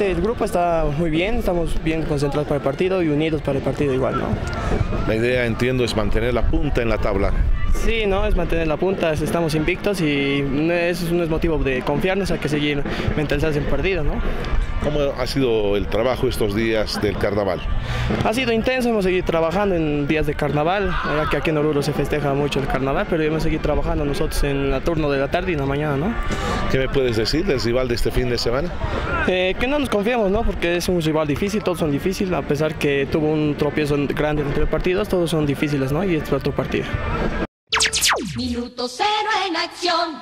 El grupo está muy bien, estamos bien concentrados para el partido y unidos para el partido igual, ¿no? La idea, entiendo, es mantener la punta en la tabla. Sí, no, es mantener la punta, estamos invictos y eso no es motivo de confiarnos, hay que seguir mentalizados en partido, ¿no? ¿Cómo ha sido el trabajo estos días del carnaval? Ha sido intenso, hemos seguido trabajando en días de carnaval, ya que aquí en Oruro se festeja mucho el carnaval, pero hemos seguido trabajando nosotros en el turno de la tarde y en la mañana, ¿no? ¿Qué me puedes decir del rival de este fin de semana? Eh, que no nos confiemos, ¿no? Porque es un rival difícil, todos son difíciles, a pesar que tuvo un tropiezo grande entre partidos, todos son difíciles, ¿no? Y es otro partido. Minuto cero en acción.